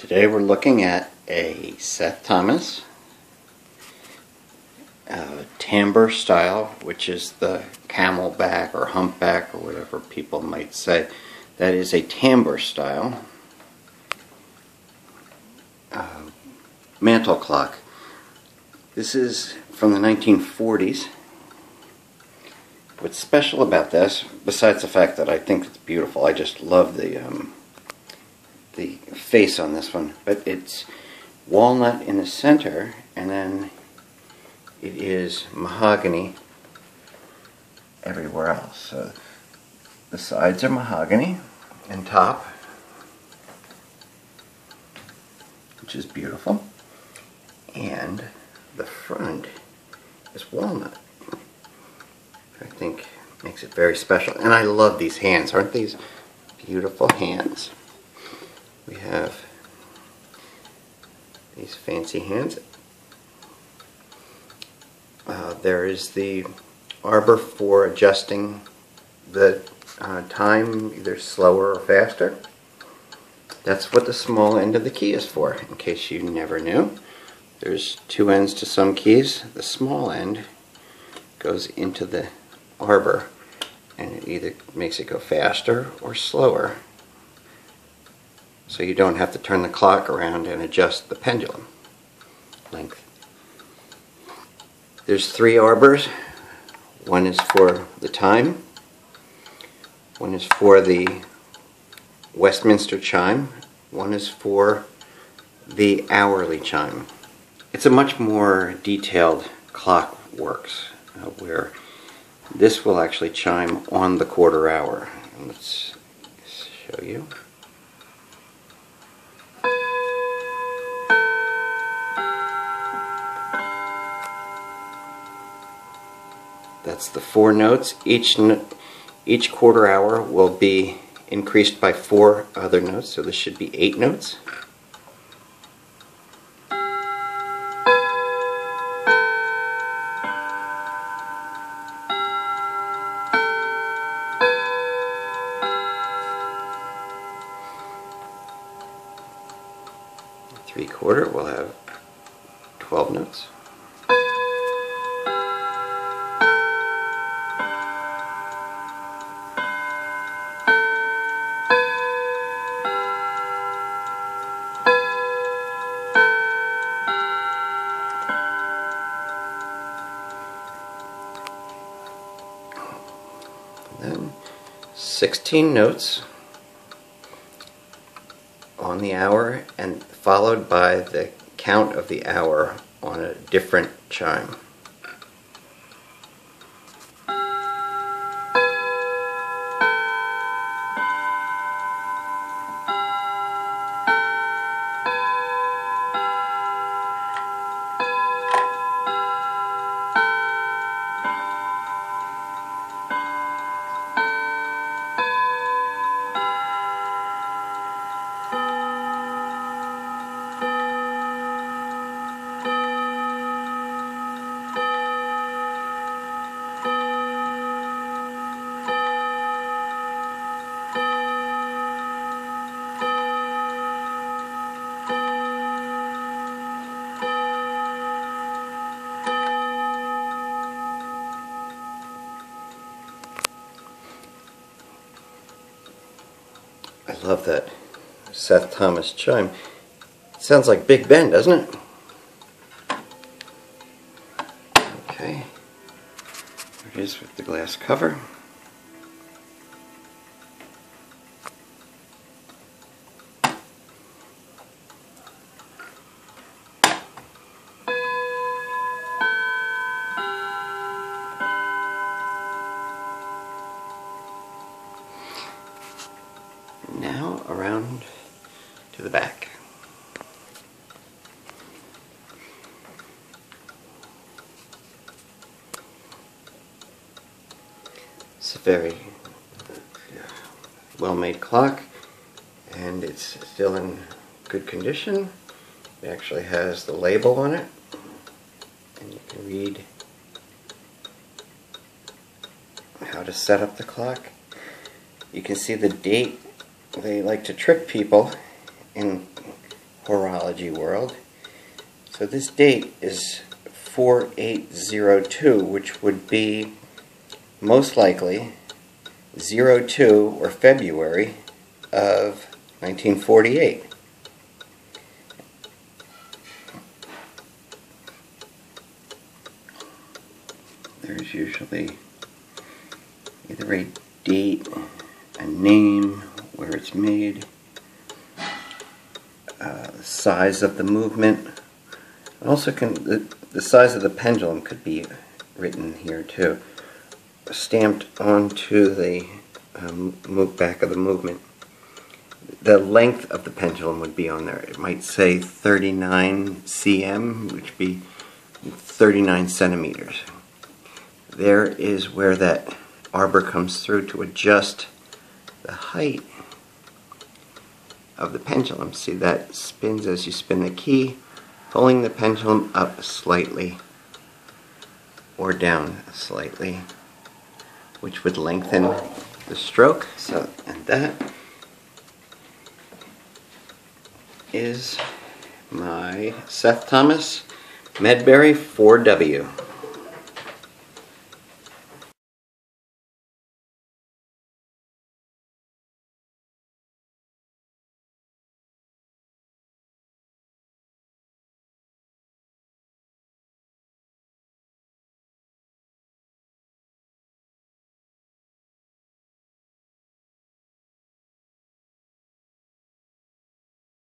Today we're looking at a Seth Thomas uh, tambour style, which is the camelback or humpback or whatever people might say. That is a tambour style uh, mantel clock. This is from the 1940s. What's special about this, besides the fact that I think it's beautiful, I just love the um, the face on this one, but it's walnut in the center, and then it is mahogany everywhere else. So the sides are mahogany and top, which is beautiful, and the front is walnut. I think makes it very special. And I love these hands. Aren't these beautiful hands? We have these fancy hands. Uh, there is the arbor for adjusting the uh, time either slower or faster. That's what the small end of the key is for, in case you never knew. There's two ends to some keys. The small end goes into the arbor and it either makes it go faster or slower so you don't have to turn the clock around and adjust the pendulum length. There's three arbors. One is for the time, one is for the Westminster chime, one is for the hourly chime. It's a much more detailed clock works uh, where this will actually chime on the quarter hour. Let's show you. That's the four notes. Each, each quarter hour will be increased by four other notes, so this should be eight notes. three quarter will have 12 notes. Then 16 notes on the hour and followed by the count of the hour on a different chime. Love that Seth Thomas chime. It sounds like Big Ben, doesn't it? Okay. There it is with the glass cover. Around to the back. It's a very uh, well made clock and it's still in good condition. It actually has the label on it and you can read how to set up the clock. You can see the date they like to trick people in horology world. So this date is 4802, which would be most likely 02 or February of 1948. There's usually either a date, a name, it's made, uh, size of the movement. Also, can the, the size of the pendulum could be written here too, stamped onto the um, move back of the movement. The length of the pendulum would be on there. It might say 39 cm, which would be 39 centimeters. There is where that arbor comes through to adjust the height of the pendulum. See that spins as you spin the key, pulling the pendulum up slightly or down slightly, which would lengthen the stroke. So, and that is my Seth Thomas Medbury 4W.